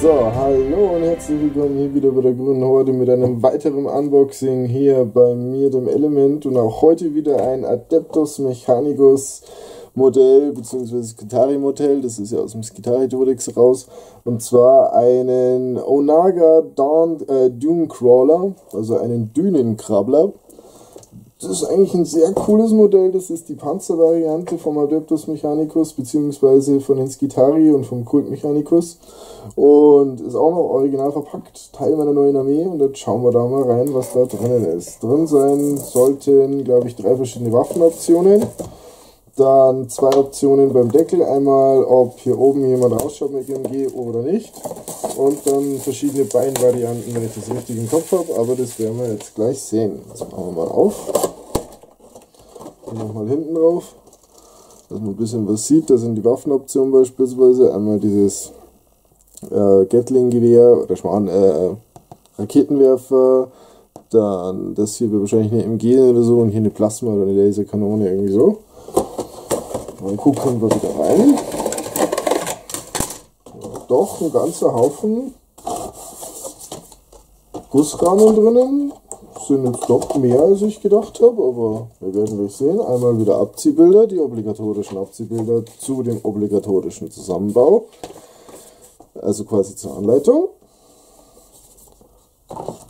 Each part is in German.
So, hallo und herzlich willkommen hier wieder bei der Grünen Horde mit einem weiteren Unboxing hier bei mir, dem Element und auch heute wieder ein Adeptus Mechanicus Modell bzw. Skitari Modell, das ist ja aus dem Skitari Codex raus und zwar einen Onaga Dawn, äh, Dune Crawler, also einen Dünenkrabbler das ist eigentlich ein sehr cooles Modell. Das ist die Panzervariante vom Adeptus Mechanicus beziehungsweise von den Skitari und vom Kult Mechanicus. Und ist auch noch original verpackt, Teil meiner neuen Armee. Und jetzt schauen wir da mal rein, was da drinnen ist. Drin sein sollten, glaube ich, drei verschiedene Waffenoptionen. Dann zwei Optionen beim Deckel. Einmal, ob hier oben jemand rausschaut mit GMG oder nicht. Und dann verschiedene Beinvarianten, wenn ich das richtig im Kopf habe. Aber das werden wir jetzt gleich sehen. Das machen wir mal auf. Nochmal hinten drauf. Dass man ein bisschen was sieht. Da sind die Waffenoptionen beispielsweise. Einmal dieses äh, Gatling-Gewehr oder Schmarrn, äh, Raketenwerfer. Dann das hier wäre wahrscheinlich eine MG oder so und hier eine Plasma oder eine Laserkanone irgendwie so. Dann gucken wir wieder rein. Doch, ein ganzer Haufen Gussrahmen drinnen. Sind jetzt doch mehr als ich gedacht habe, aber wir werden gleich sehen. Einmal wieder Abziehbilder, die obligatorischen Abziehbilder zu dem obligatorischen Zusammenbau. Also quasi zur Anleitung.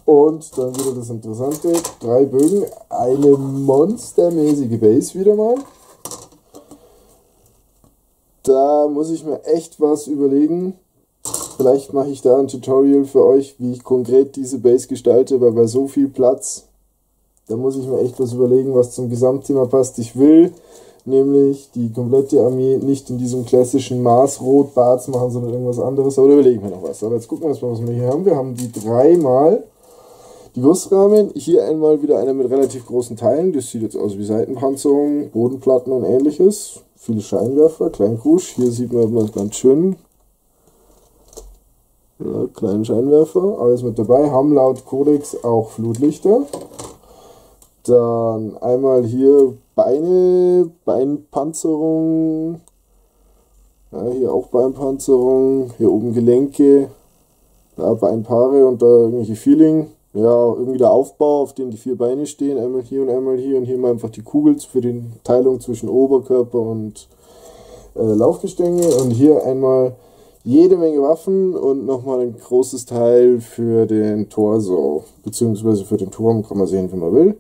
Und dann wieder das Interessante, drei Bögen, eine monstermäßige Base wieder mal. Da muss ich mir echt was überlegen. Vielleicht mache ich da ein Tutorial für euch, wie ich konkret diese Base gestalte, weil bei so viel Platz, da muss ich mir echt was überlegen, was zum Gesamtthema passt. Ich will nämlich die komplette Armee nicht in diesem klassischen Maß-Rot-Barts machen, sondern irgendwas anderes. Aber da überlege ich mir noch was. Aber jetzt gucken wir erstmal, was wir hier haben. Wir haben die dreimal die Gussrahmen. Hier einmal wieder einer mit relativ großen Teilen. Das sieht jetzt aus wie Seitenpanzerung, Bodenplatten und ähnliches viele Scheinwerfer, Krusch. Hier sieht man mal ganz schön. Ja, kleinen Scheinwerfer, alles mit dabei. Haben laut Codex auch Flutlichter. Dann einmal hier Beine, Beinpanzerung. Ja, hier auch Beinpanzerung. Hier oben Gelenke. Ja, Beinpaare und da irgendwelche Feeling ja, irgendwie der Aufbau, auf dem die vier Beine stehen, einmal hier und einmal hier und hier mal einfach die Kugel für die Teilung zwischen Oberkörper und äh, Laufgestänge und hier einmal jede Menge Waffen und nochmal ein großes Teil für den Torso, beziehungsweise für den Turm, kann man sehen, wie man will.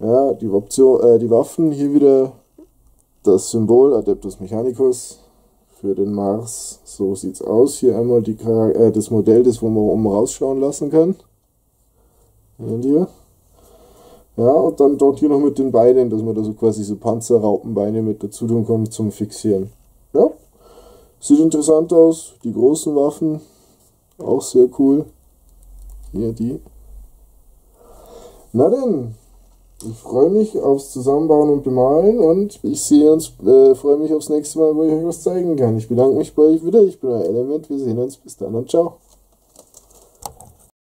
Ja, die, Option, äh, die Waffen, hier wieder das Symbol Adeptus Mechanicus für den Mars, so sieht's aus. Hier einmal die, äh, das Modell, das wo man oben rausschauen lassen kann. Hier. Ja, und dann dort hier noch mit den Beinen, dass man da so quasi so Panzerraupenbeine mit dazu tun kann zum Fixieren. Sieht interessant aus. Die großen Waffen, auch sehr cool. Hier die. Na denn, ich freue mich aufs Zusammenbauen und Bemalen und ich sehe uns, äh, freue mich aufs nächste Mal, wo ich euch was zeigen kann. Ich bedanke mich bei euch wieder. Ich bin euer Element. Wir sehen uns. Bis dann und ciao.